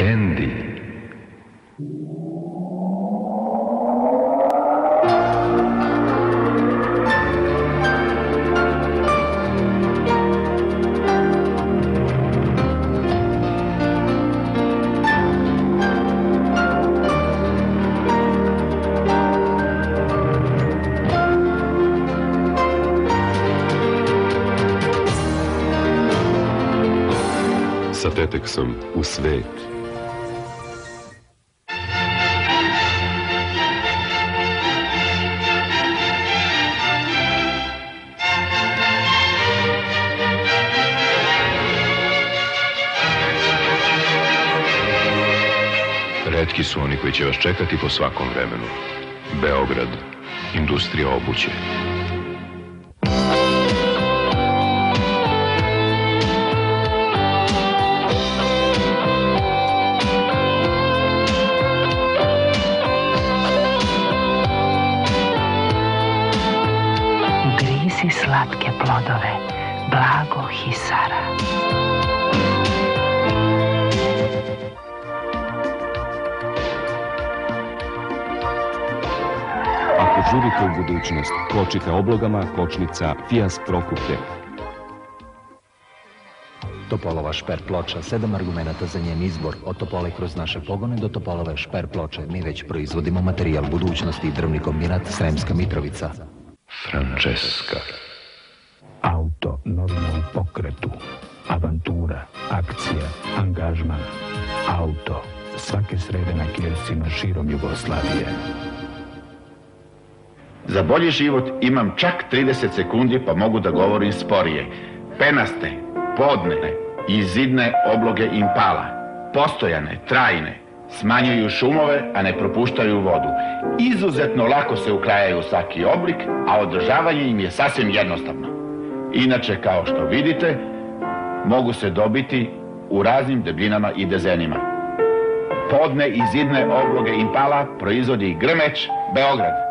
Dandy. Sa Teteksom u svet. Redki su oni koji će vas čekati po svakom vremenu. Beograd, industrija obuće. Grizi slatke plodove, blago hisara. Živite u budućnost, kočite oblogama, kočnica Fias Prokuplje. Topolova šper ploča, sedam argumenta za njen izbor, od Topole kroz naše pogone do Topolove šper ploče. Mi već proizvodimo materijal budućnosti i drvni kombinat Sremska Mitrovica. Francesca. Auto, novina u pokretu, avantura, akcija, angažman, auto, svake srede na kioscima širom Jugoslavije. Za bolji život imam čak 30 sekundi pa mogu da govorim sporije. Penaste, podne i zidne obloge impala. Postojane, trajne, smanjuju šumove, a ne propuštaju vodu. Izuzetno lako se ukrajaju svaki oblik, a održavanje im je sasvim jednostavno. Inače, kao što vidite, mogu se dobiti u raznim debljinama i dezenima. Podne i zidne obloge impala proizvodi Grmeć, Beograd.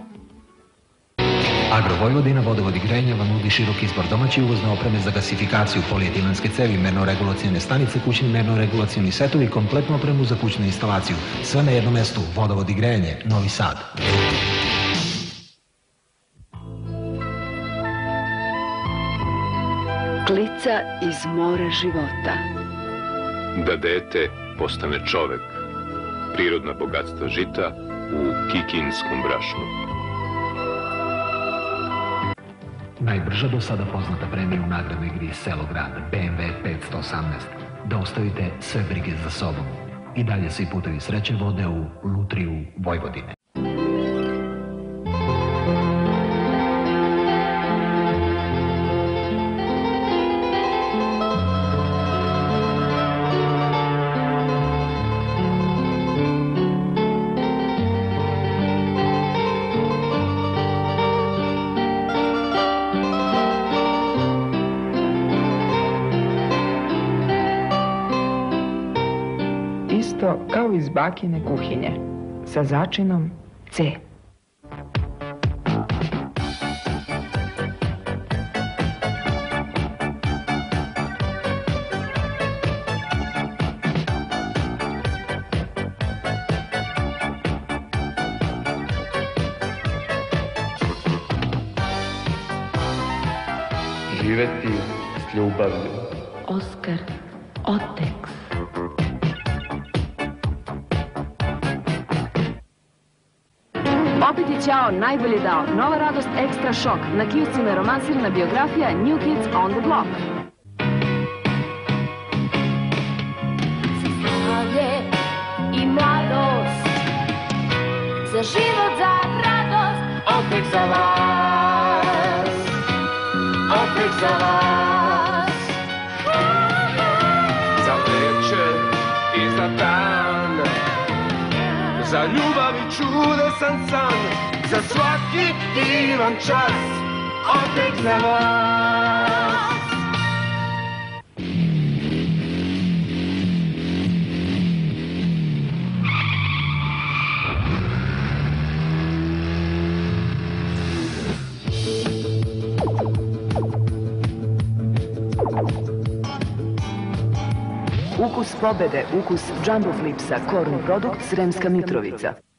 Agro Vojvodina, vodovod i grejanje vam nudi širok izbor domaće i uvozne opreme za gasifikaciju, polietilenske cevi, merno-regulacijone stanice, kućni merno-regulacijoni setovi, kompletnu opremu za kućnu instalaciju. Sve na jednom mestu, vodovod i grejanje, Novi Sad. Klica iz mora života. Da dete postane čovek. Prirodna bogatstva žita u kikinskom brašnu. Najbrža do sada poznata premija u nagradnoj igri Selo Grad, BMW 518. Da ostavite sve brige za sobom. I dalje se i putevi sreće vode u Lutriju Vojvodine. Isto kao iz bakine kuhinje, sa začinom C. Živeti s ljubavlju. Oskar Oteks. Opet je Ćao najbolje dao. Nova radost Ekstra šok. Na kioscima je romansirana biografija New Kids on the Block. zdravlje i mladost Za život, za radost Opet za vas Opet za vas Za ljubav i čudesan san Za svaki divan čas Opet za vas Ukus pobede, ukus Jumbo Flipsa, Korn Produkt, Sremska Mitrovica.